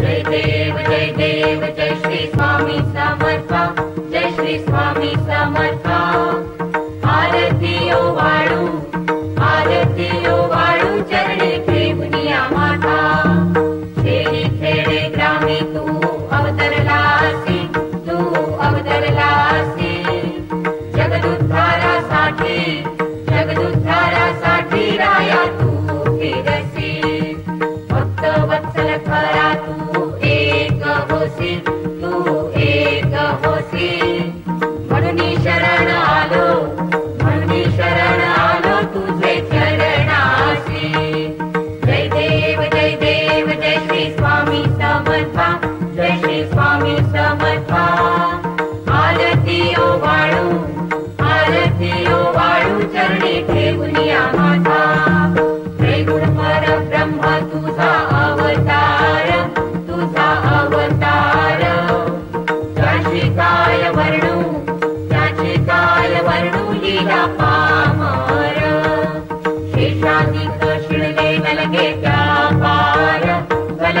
जय देव जय देव जय श्री स्वामी समर्थ स्वामी समर्था जय श्री स्वामी समर्था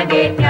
Navigate.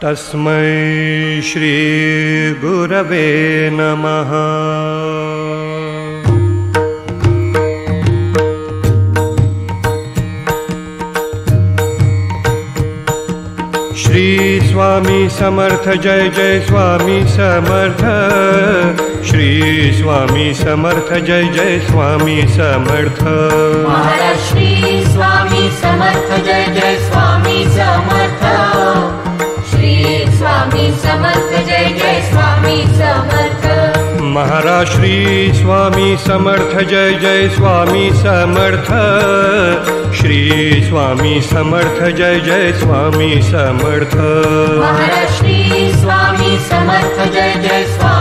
तस्मै श्रीगुरवे नमः। श्री स्वामी समर्थ जय जय स्वामी समर्थ। श्री स्वामी समर्थ जय जय स्वामी समर्थ। श्री महारा श्री स्वामी समर्थ जय जय स्वामी समर्थ। श्री स्वामी समर्थ जय जय स्वामी समर्थ। श्री स्वामी समर्थ जय जय स्वामी